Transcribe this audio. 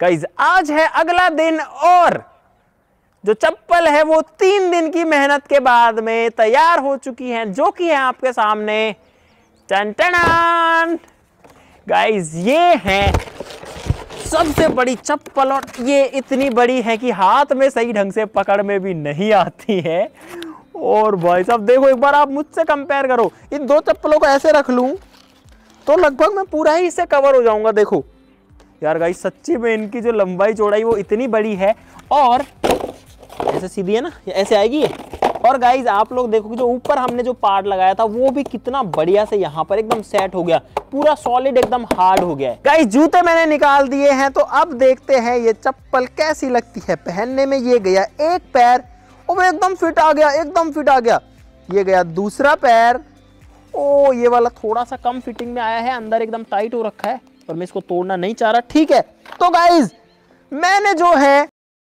Guys आज है अगला दिन और जो चप्पल है वो तीन दिन की मेहनत के बाद में तैयार हो चुकी है, जो कि है आपके सामने। टन गाइज़ ये है सबसे बड़ी चप्पल और ये इतनी बड़ी है कि हाथ में सही ढंग से पकड़ में भी नहीं आती है। और भाई साहब देखो एक बार आप मुझसे कंपेयर करो। इन दो चप्पलों को ऐसे रख लूँ तो लगभग मैं पूरा ही इससे कवर हो जाऊँगा, देखो। यार गाइस, सच्ची में इनकी जो लंबाई चौड़ाई वो इतनी बड़ी है और ऐसे सीधी है ना? ऐसे आएगी है और गाइज़ आप लोग देखो कि जो ऊपर हमने जो पार्ट लगाया था, वो भी कितना बढ़िया से यहाँ पर एकदम सेट हो गया। पूरा सॉलिड एकदम हार्ड हो गया है। गाइज़ जूते मैंने निकाल दिए हैं तो अब देखते हैं ये चप्पल कैसी लगती है। पहनने में ये गया एक पैर, और एकदम फिट आ गया, एकदम फिट आ गया। ये गया दूसरा पैर। ओ, ये वाला थोड़ा सा कम फिटिंग में आया है, अंदर एकदम टाइट हो रखा है। और मैं इसको तोड़ना नहीं चाह रहा। ठीक है? तो गाइज़ मैंने जो है